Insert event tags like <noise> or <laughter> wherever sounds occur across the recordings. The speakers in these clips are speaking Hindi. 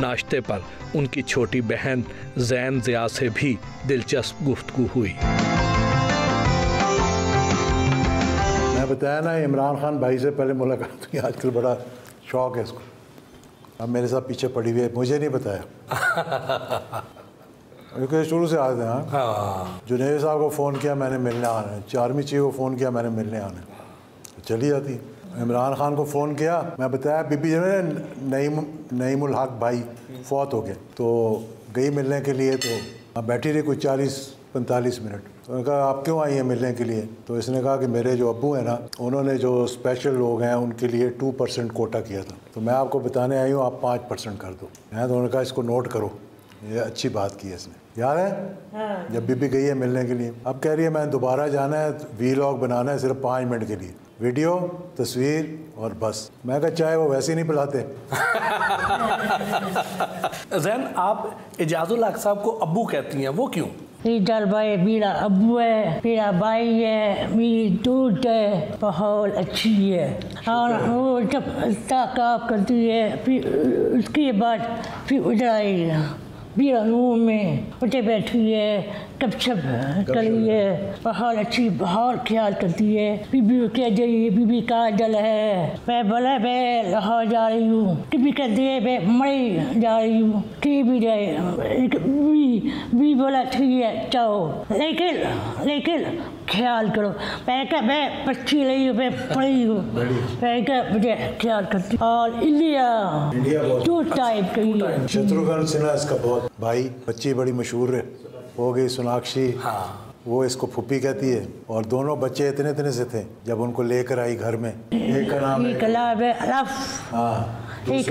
नाश्ते पर उनकी छोटी बहन जैन जिया से भी दिलचस्प गुफ्तु हुई। मैं बताया ना इमरान खान भाई से पहले मुलाकात हुई। आजकल बड़ा शौक है इसको। अब मेरे साथ पीछे पड़ी हुई है मुझे नहीं बताया <laughs> क्योंकि शुरू से आते हैं हाँ। जुनेद साहब को फ़ोन किया मैंने मिलने आना। है चारमी ची को फ़ोन किया मैंने मिलने आना। है चली जाती। इमरान खान को फ़ोन किया मैं बताया बीबी जो है नईम नईमुल हक भाई फौत हो गए तो गई मिलने के लिए तो अब बैठी रही कुछ चालीस पैंतालीस मिनट। तो उन्होंने कहा आप क्यों आई हैं मिलने के लिए? तो इसने कहा कि मेरे जो अबू हैं ना उन्होंने जो स्पेशल लोग हैं उनके लिए टू परसेंट कोटा किया था। तो मैं आपको बताने आई हूँ आप पाँच परसेंट कर दो। मैं तो उन्होंने कहा इसको नोट करो ये अच्छी बात की है इसने। याद है? हाँ। जब बीबी गई है मिलने के लिए अब कह रही है मैं दोबारा जाना है वी लॉग बनाना है सिर्फ़ पाँच मिनट के लिए। वीडियो तस्वीर और बस। मैं कहा चाहे वो वैसे ही नहीं पिलाते। जैन आप एजाजुल हक साहब को अब्बू कहती हैं वो क्यों? ईदल भाई मेरा अबू है मेरा भाई है मेरी दूध है बहुत अच्छी है। और वो जब ताकाब करती है फिर उसके बाद फिर उधर आएगा रूम में। उठे बैठी है टप छप करी है। बहुत अच्छी बहुत ख्याल करती है। बीबी कह जाइए बीबी का जल है। मैं बोला मैं लाहौर जा रही हूँ। टीबी कहती है मैं मई जा रही हूँ। कि भी जाए बी बी बोला ठीक है चाहो। लेकिन लेकिन ख्याल करो। मैं क्या मैं बच्ची रही हूँ मैं पढ़ी हूँ। मैं क्या मुझे ख्याल करती और इंडिया। टू टाइप की शत्रुघ्न सिन्हा इसका बहुत भाई बच्ची बड़ी मशहूर है। हो गई सोनाक्षी। हाँ। वो इसको फुप्पी कहती है। और दोनों बच्चे इतने इतने से थे जब उनको लेकर आई घर में। एक का नाम है हाँ। कुछ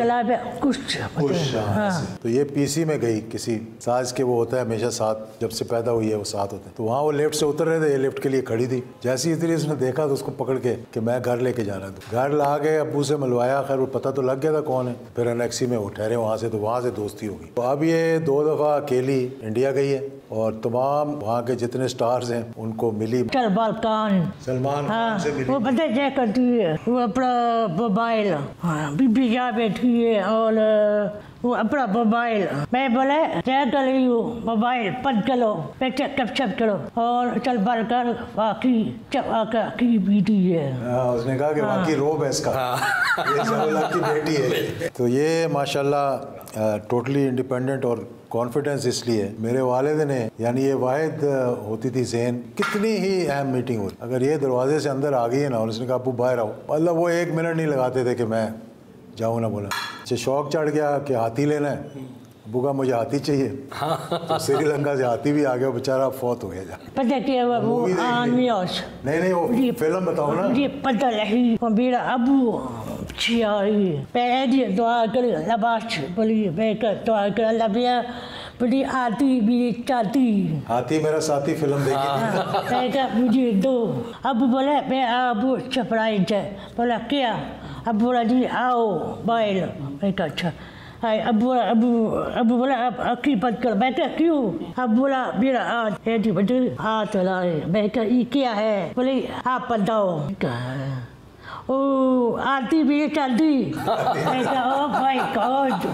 कुछ हाँ, हाँ। तो ये पीसी में गई किसी साज के वो होता है हमेशा साथ जब से पैदा हुई है वो साथ होते हैं। तो वहाँ वो लिफ्ट से उतर रहे थे ये लिफ्ट के लिए खड़ी थी। जैसी इतनी उसने देखा तो उसको पकड़ के कि मैं घर लेके जा रहा था। घर ला गए अबू से मिलवाया खैर वो पता तो लग गया था कौन है। फिर अनेक्सी में वो ठहरे वहाँ से तो वहाँ से दोस्ती होगी तो अब ये दो दफ़ा अकेली इंडिया गई है और तमाम वहाँ के जितने स्टार्स हैं उनको मिली। सलमान खान। सलमान हाँ, से मिली। वो पता क्या करती है? वो अपना मोबाइल। हाँ, बीबी क्या बैठी है और वो अपना मोबाइल। मैं बोले क्या कर रही हूँ मोबाइल बंद करो पैसे कब छप करो और चल भर कर बाकी चपा की बेटी है। हाँ, उसने कहा कि हाँ। बाकी रोब है इसका हाँ। ये की बेटी है। तो ये माशाल्लाह टोटली इंडिपेंडेंट और कॉन्फिडेंस इसलिए मेरे वालिद ने यानी ये वाहिद होती थी जैन कितनी ही अहम मीटिंग हुई अगर ये दरवाजे से अंदर आ गई है ना और उसने कहा अबू बाहर आओ। मतलब वो एक मिनट नहीं लगाते थे कि मैं जाऊँ ना बोला। अच्छा शौक चढ़ गया कि हाथी लेना है। बुगा मुझे हाथी चाहिए। तो श्रीलंका से हाथी भी आ गया बेचारा फौत हो गया। जा पता क्या वो नहीं नहीं वो फ़िल्म बताओ ना। ये पता नहीं मेरा अबू छिया पहले दुआ कर लबाश बोली बेकर दुआ कर भैया बोली आती मेरी चाती। आती मेरा साथी फ़िल्म देखी बेकर मुझे दो। अब बोला मैं अबू चपड़ाई जाए बोला क्या? अब बोला जी आओ बाइल बेकर अच्छा। अब बोला अब अब बोला अब अखी बंद कर। मैं क्या क्यों? अब बोला मेरा आज है जी हाथ लाए। मैं क्या ये क्या है? बोले आप बताओ ओ आती भी चलती मैं कहा ओ भाई गॉड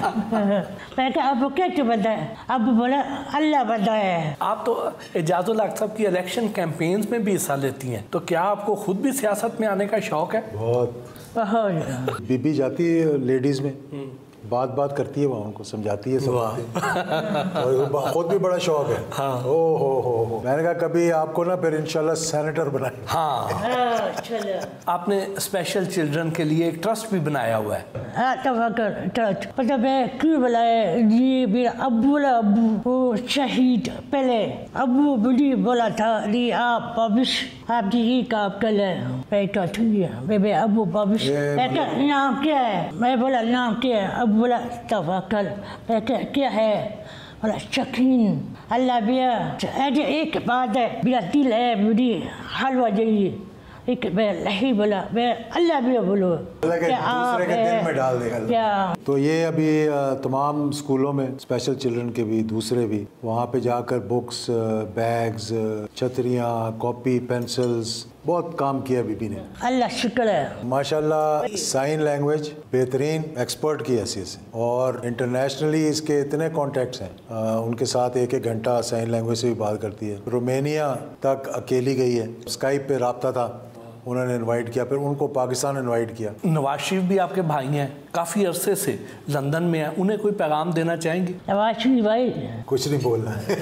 मैं कहा अब क्या बताए अब बोला अल्लाह बताया आप तो एजाजुल साहब की इलेक्शन कैंपेन्स में भी हिस्सा लेती हैं। तो क्या आपको खुद भी सियासत में आने का शौक है? बहुत। बहुत। बीबी जाती है लेडीज़ में। बात बात करती है वहाँ उनको समझाती है सब। <laughs> और खुद भी बड़ा शौक है। हाँ। ओ हो हो हो। मैंने कहा कभी आपको ना फिर इंशाल्लाह सेनेटर बनाए हाँ, हाँ आपने स्पेशल चिल्ड्रन के लिए एक ट्रस्ट भी बनाया हुआ है। हाँ ट्रस्ट मतलब क्यों बुलाया? जी मेरा अबू अबू वो शहीद पहले। अबू बुढ़ी बोला था जी आप भविष्य आप जी ही काम कर ले बेटा ठीक है। बेबे अबू भविष्य नाम क्या है? मैं बोला नाम क्या है? अब बोला तवक्ल क्या है? बोला शकीन। अल्लाह भैया ऐसे एक बात है मेरा दिल है मेरी हलवा जाइए एक मैं नहीं बोला मैं अल्लाह भी बोलो। दूसरे के दिल में डाल देगा। तो ये अभी तमाम स्कूलों में स्पेशल चिल्ड्रन के भी दूसरे भी वहाँ पे जाकर बुक्स बैग्स छतरियाँ कॉपी पेंसिल्स बहुत काम किया बीबी ने। अल्लाह शुक्र है। माशाल्लाह साइन लैंग्वेज बेहतरीन एक्सपर्ट की हैसियत से। और इंटरनेशनली इसके इतने कॉन्टेक्ट हैं। आ, उनके साथ एक एक घंटा साइन लैंग्वेज से भी बात करती है। रोमेनिया तक अकेली गई है। स्काइप पे रबता था। उन्होंने इनवाइट किया फिर उनको पाकिस्तान इनवाइट किया। नवाज़ शरीफ भी आपके भाई हैं काफ़ी अरसे से लंदन में हैं उन्हें कोई पैगाम देना चाहेंगे? नवाज़ शरीफ भाई। कुछ नहीं बोलना। है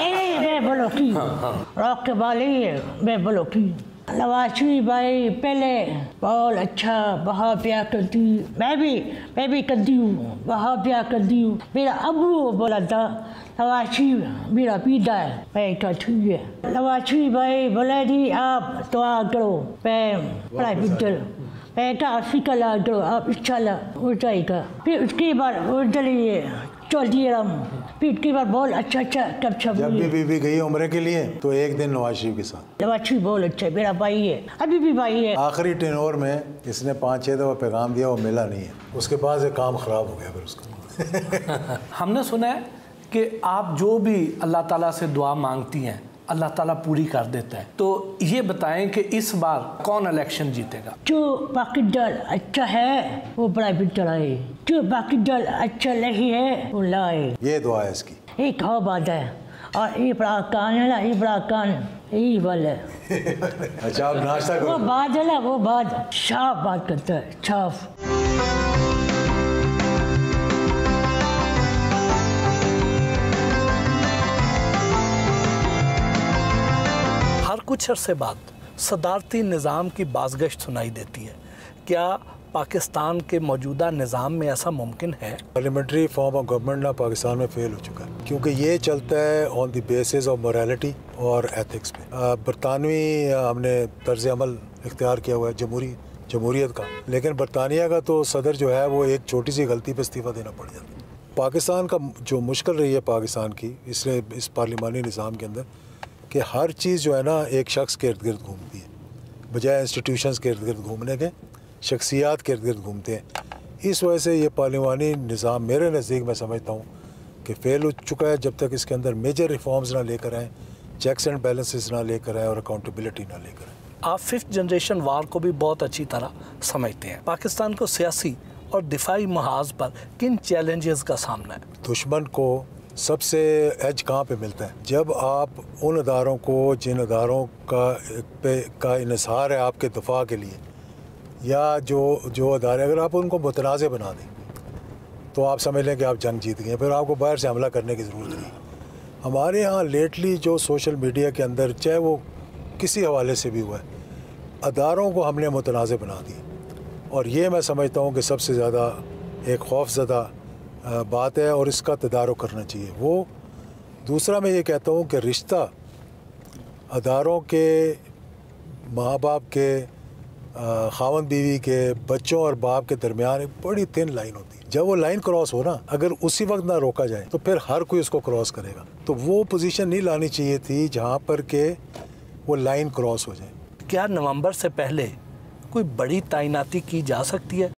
ए मैं बोलो रॉक के वाले मैं बोलो नवाज़ शरीफ भाई पहले बहुत अच्छा बहुत प्यार करती। मैं भी मैं भी करती हूँ बहुत प्यार करती हूँ। मेरा अबू बोला था है है हो अच्छा अच्छा के लिए तो एक दिन के साथ बहुत अच्छा मेरा भाई है अभी भी भाई है आखिरी में इसने पाँच दफ़ा पैगाम दिया वो मिला नहीं है उसके बाद ये काम ख़राब हो गया हमने सुना है कि आप जो भी अल्लाह ताला से दुआ मांगती हैं अल्लाह ताला पूरी कर देता है। तो ये बताएँ कि इस बार कौन इलेक्शन जीतेगा? जो बाकी दल अच्छा है वो प्राइवेट चलाए जो बाकी दल अच्छा नहीं है वो लाए। ये दुआ है इसकी। एक और बात है और ये बड़ा कान है ना ये बड़ा कान यही बल है। <laughs> अच्छा आप नाश्ता वो करो बात है ना वो बात साफ़ बात करता है साफ़ कुछ अरसे बाद सदारती निज़ाम की बाजगश्त सुनाई देती है। क्या पाकिस्तान के मौजूदा निज़ाम में ऐसा मुमकिन है? पार्लियामेंट्री फॉर्म ऑफ़ गवर्नमेंट ना पाकिस्तान में फेल हो चुका है, क्योंकि ये चलता है on the basis of morality और एथिक्स पे। बरतानवी हमने तर्ज अमल इख्तियार किया हुआ है जमहूरी, जमहूरियत का। लेकिन बरतानिया का तो सदर जो है वो एक छोटी सी गलती पर इस्तीफ़ा देना पड़ जाता है। पाकिस्तान का जो मुश्किल रही है पाकिस्तान की, इसलिए इस पार्लिमानी निज़ाम के अंदर कि हर चीज़ जो है ना एक शख्स के इर्द गिर्द घूमती है। बजाय इंस्टीट्यूशंस के इर्द गिर्द घूमने के शख्सियात के इर्द गिर्द घूमते हैं। इस वजह से ये पार्लिमानी निज़ाम मेरे नज़दीक मैं समझता हूँ कि फेल हो चुका है जब तक इसके अंदर मेजर रिफॉर्म्स ना लेकर आएँ चेक्स एंड बैलेंसेस ना लेकर आए और अकाउंटेबिलिटी ना लेकर आए। आप फिफ्थ जनरेशन वार को भी बहुत अच्छी तरह समझते हैं। पाकिस्तान को सियासी और दिफाई महाज पर किन चैलेंजेस का सामना है? दुश्मन को सबसे एज कहाँ पे मिलता है? जब आप उन अदारों को, जिन अदारों का, पे, का इनसार है आपके दफ़ा के लिए, या जो जो अदारे, अगर आप उनको मुतनाज़ बना दें तो आप समझ लें कि आप जंग जीत गए फिर आपको बाहर से हमला करने की ज़रूरत नहीं। हमारे यहाँ लेटली जो सोशल मीडिया के अंदर, चाहे वो किसी हवाले से भी हुआ है, अदारों को हमने मुतनाज़ बना दिए। और ये मैं समझता हूँ कि सबसे ज़्यादा एक खौफजदा बात है और इसका तदारक करना चाहिए। वो दूसरा मैं ये कहता हूँ कि रिश्ता अदारों के माँ बाप के खावन बीवी के, बच्चों और बाप के दरमियान एक बड़ी थिन लाइन होती है। जब वो लाइन क्रॉस हो ना, अगर उसी वक्त ना रोका जाए तो फिर हर कोई उसको क्रॉस करेगा। तो वो पोजीशन नहीं लानी चाहिए थी जहाँ पर के वो लाइन क्रॉस हो जाए। क्या नवंबर से पहले कोई बड़ी तैनाती की जा सकती है?